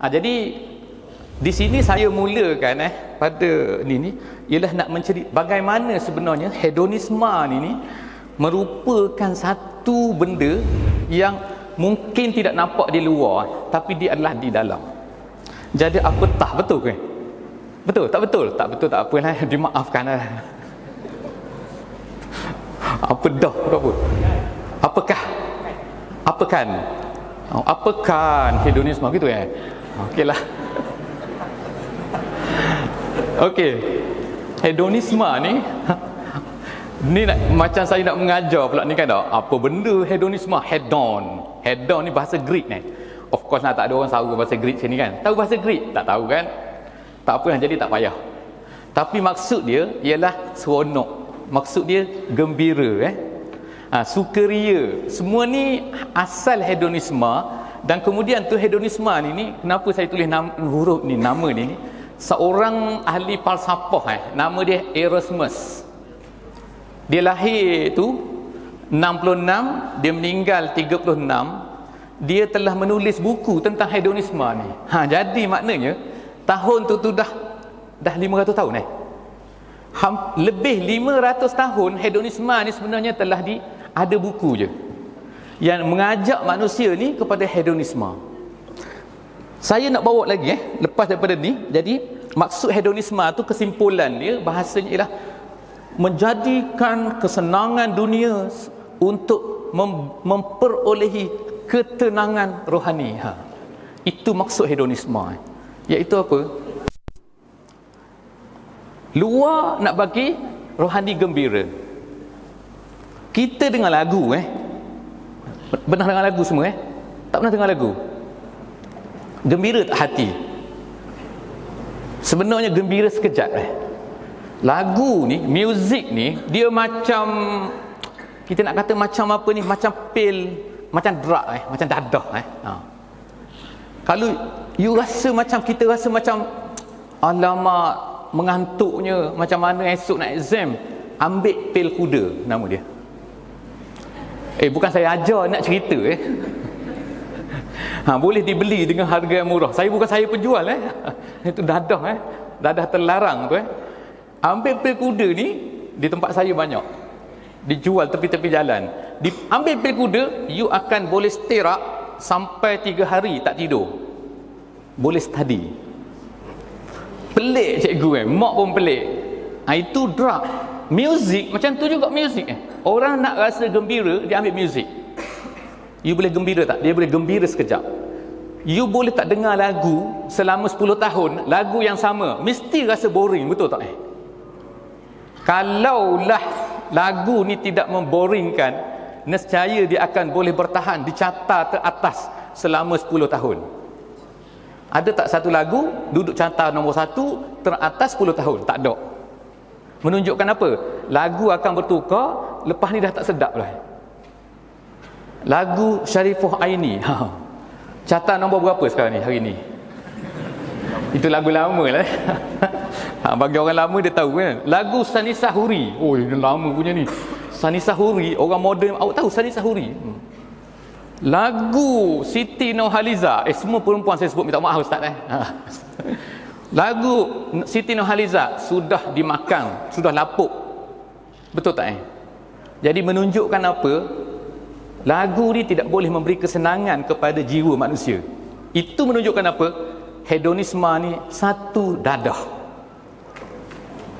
ha, jadi di sini saya mulakan eh pada ni ni ialah nak mencari bagaimana sebenarnya hedonisme ni ni merupakan satu benda yang mungkin tidak nampak di luar tapi dia adalah di dalam. Jadi apa tah betul ke? Betul tak betul? Tak betul tak apalah dimaafkan lah apa dah apa? Apakah? Apa kan oh, apa kan hedonisme gitu ya okeylah. Okey. Hedonisme ni ni nak, macam saya nak mengajar pula ni kan tak? Apa benda hedonisme? Hedon. Hedon ni bahasa Greek ni. Of course lah tak ada orang tahu bahasa Greek sini kan. Tahu bahasa Greek? Tak tahu kan? Tak apa yang jadi tak payah. Tapi maksud dia ialah seronok. Maksud dia gembira eh? Ha, sukaria. Semua ni asal hedonisme dan kemudian tu hedonisme ni, ni kenapa saya tulis nama, huruf ni nama ni, ni seorang ahli falsafah eh nama dia Erasmus. Dia lahir tu 66 dia meninggal 36 dia telah menulis buku tentang hedonisme ni. Ha jadi maknanya tahun tu tu dah dah 500 tahun eh? Lebih 500 tahun hedonisme ni sebenarnya telah di ada buku je yang mengajak manusia ni kepada hedonisme. Saya nak bawa lagi eh lepas daripada ni. Jadi maksud hedonisme tu kesimpulan dia bahasanya ialah menjadikan kesenangan dunia untuk mem memperolehi ketenangan rohani. Ha. itu maksud hedonisme eh. iaitu apa? Luar nak bagi rohani gembira. Kita dengar lagu eh pernah dengar lagu semua eh? Tak pernah dengar lagu? Gembira tak hati? Sebenarnya gembira sekejap eh? Lagu ni muzik ni dia macam kita nak kata macam apa ni? Macam pil macam drug eh? Macam dadah eh? Ha. kalau you rasa macam kita rasa macam alamak mengantuknya macam mana esok nak exam? Ambil pil kuda nama dia Eh bukan saya ajar nak cerita eh. Ha, boleh dibeli dengan harga yang murah. Saya bukan saya penjual eh. Itu dadah eh. Dadah terlarang tu eh. Ambil pil kuda ni di tempat saya banyak. Dijual tepi-tepi jalan. Di, ambil pil kuda, you akan boleh sterak sampai 3 hari tak tidur. Boleh study. Pelik cikgu eh. Mak pun pelik. Ha, itu drug. Music macam tu juga music eh. Orang nak rasa gembira dia ambil music. You boleh gembira tak? Dia boleh gembira sekejap. You boleh tak dengar lagu selama 10 tahun, lagu yang sama, mesti rasa boring, betul tak eh? Kalaulah lagu ni tidak memboringkan, nescaya dia akan boleh bertahan di carta teratas selama 10 tahun. Ada tak satu lagu duduk carta nombor satu teratas 10 tahun? Tak ada. Menunjukkan apa? Lagu akan bertukar, lepas ni dah tak sedap lah. Lagu Syarifah Aini. Ha. Catatan nombor berapa sekarang ni hari ni? Itu lagu lama lah. Ha, bagi orang lama dia tahu kan. Lagu Sani Sahuri. Oh, ini lama punya ni. Sani Sahuri, orang moden. Awak tahu Sani Sahuri? Hmm. Lagu Siti Nohaliza. Eh, semua perempuan saya sebut minta maaf Ustaz eh. Ha. Lagu Siti Nohaliza sudah dimakan, sudah lapuk. Betul tak eh? Jadi menunjukkan apa? Lagu ni tidak boleh memberi kesenangan kepada jiwa manusia. Itu menunjukkan apa? Hedonisme ni satu dadah.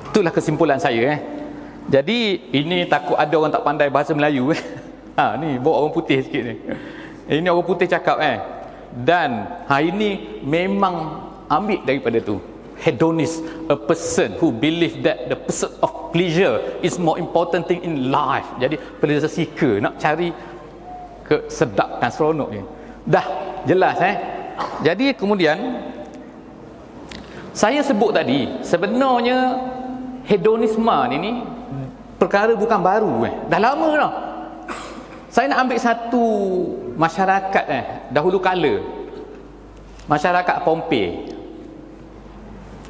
Itulah kesimpulan saya eh. Jadi ini takut ada orang tak pandai bahasa Melayu eh. Ha ni bawa orang putih sikit ni. Ini orang putih cakap eh. Dan hari ini memang ambil daripada tu. Hedonist, a person who believe that the pursuit of pleasure is more important thing in life. Jadi pleasure seeker nak cari kesedapkan seronok ni. Dah jelas eh. Jadi kemudian saya sebut tadi sebenarnya hedonisme ni ni perkara bukan baru eh. Dah lama dah. Saya nak ambil satu masyarakat eh dahulu kala. Masyarakat Pompei.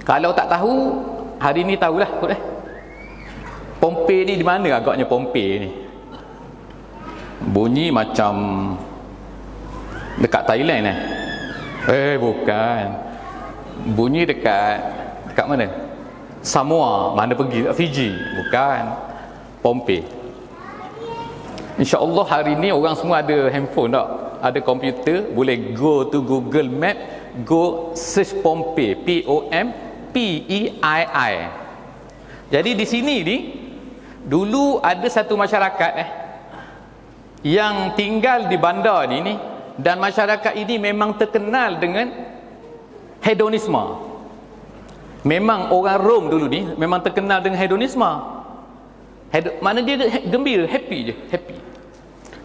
Kalau tak tahu, hari ni tahulah kot eh. Pompei ni di mana agaknya Pompei ni? Bunyi macam dekat Thailand eh. Eh bukan. Bunyi dekat dekat mana? Samoa, mana pergi? Fiji. Bukan. Pompei. InsyaAllah hari ni orang semua ada handphone tak? Ada komputer, boleh go to Google Map, go search Pompei, P O M P E I I. Jadi di sini ni dulu ada satu masyarakat eh yang tinggal di bandar ni ni dan masyarakat ini memang terkenal dengan hedonisme. Memang orang Rom dulu ni memang terkenal dengan hedonisme. Hed mana dia gembira happy je happy.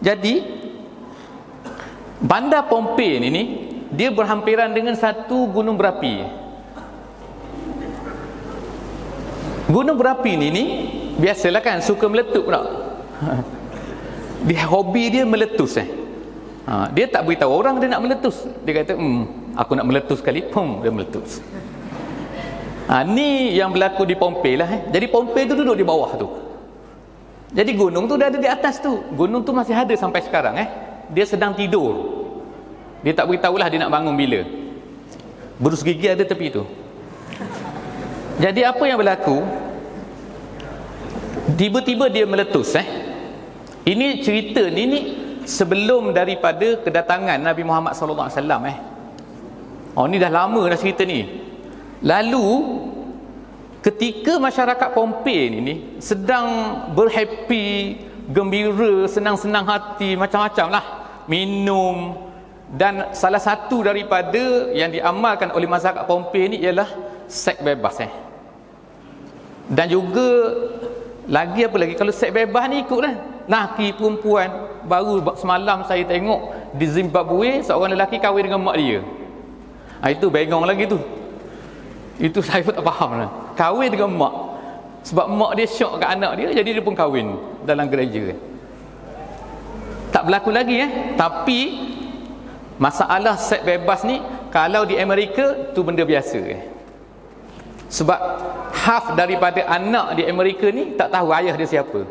Jadi bandar Pompei ni ni dia berhampiran dengan satu gunung berapi gunung berapi ni ni biasalah kan suka meletup tak? Dia hobi dia meletus eh? Ha, dia tak beritahu orang dia nak meletus. Dia kata hmm, aku nak meletus sekali. Pum dia meletus. Ha, ni yang berlaku di Pompei lah eh. jadi Pompei tu duduk di bawah tu. Jadi gunung tu dah ada di atas tu. Gunung tu masih ada sampai sekarang eh? Dia sedang tidur. Dia tak beritahu lah dia nak bangun bila. Berus gigi ada tepi tu jadi apa yang berlaku tiba-tiba dia meletus eh ini cerita ni ni sebelum daripada kedatangan Nabi Muhammad sallallahu alaihi wasallam eh. Oh ni dah lama dah cerita ni. Lalu ketika masyarakat Pompei ni ni sedang berhappy, gembira, senang-senang hati, macam-macam lah minum dan salah satu daripada yang diamalkan oleh masyarakat Pompei ni ialah seks bebas eh. Dan juga lagi apa lagi? Kalau seks bebas ni ikutlah laki perempuan baru semalam saya tengok di Zimbabwe seorang lelaki kahwin dengan mak dia. Ha, itu bengong lagi tu. Itu saya pun tak faham lah. Kahwin dengan mak. Sebab mak dia syok kat anak dia jadi dia pun kahwin dalam gereja. Tak berlaku lagi eh. Tapi masalah seks bebas ni kalau di Amerika tu benda biasa eh sebab half daripada anak di Amerika ni tak tahu ayah dia siapa.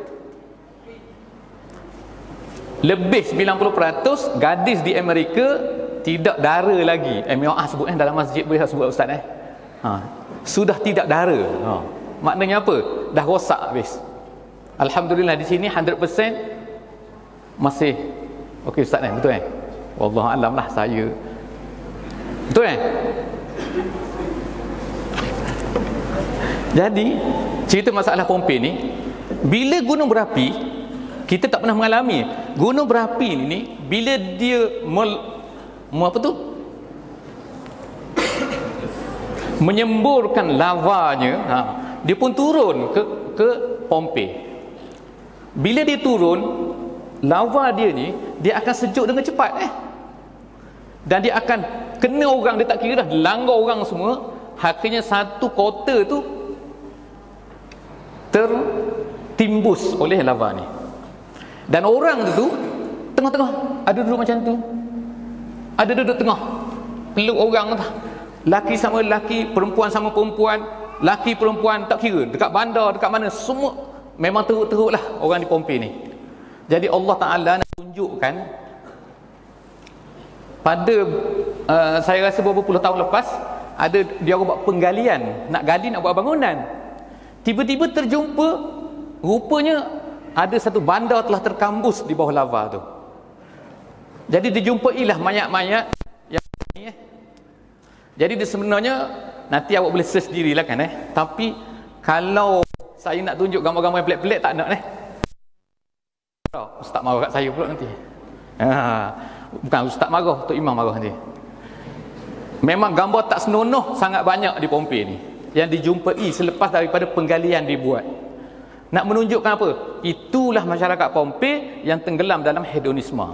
Lebih 90% gadis di Amerika tidak dara lagi. Eh ah sebut eh dalam masjid boleh sebut ustaz eh? Ha. sudah tidak dara. Ha. maknanya apa? Dah rosak habis. Alhamdulillah di sini 100% masih. Okey ustaz eh betul eh? Wallahu alam lah saya. Betul eh jadi cerita masalah Pompei ni bila gunung berapi kita tak pernah mengalami. Gunung berapi ni bila dia mel, mel apa tu? Menyemburkan lavanya ha, dia pun turun ke ke Pompei bila dia turun lava dia ni dia akan sejuk dengan cepat eh. Dan dia akan kena orang dia tak kira dah langgar orang semua akhirnya satu kota tu tertimbus oleh lava ni. Dan orang tu tengah-tengah. Ada duduk macam tu. Ada duduk tengah. Peluk orang tu. Laki sama laki perempuan sama perempuan. Laki perempuan tak kira. Dekat bandar dekat mana. Semua memang teruk-teruk lah orang di Pompei ni. Jadi Allah Ta'ala nak tunjukkan pada uh, saya rasa beberapa puluh tahun lepas ada dia orang buat penggalian. Nak gali nak buat bangunan tiba-tiba terjumpa rupanya ada satu bandar telah terkambus di bawah lava tu. Jadi dijumpailah mayat-mayat yang ni eh. jadi dia sebenarnya nanti awak boleh search sendirilah kan eh. Tapi kalau saya nak tunjuk gambar-gambar yang pelik-pelik tak nak eh. Ustaz marah kat saya pula nanti. Ha, bukan ustaz marah Tok Imam marah nanti. Memang gambar tak senonoh sangat banyak di Pompei ni yang dijumpai selepas daripada penggalian dibuat nak menunjukkan apa? Itulah masyarakat Pompei yang tenggelam dalam hedonisme.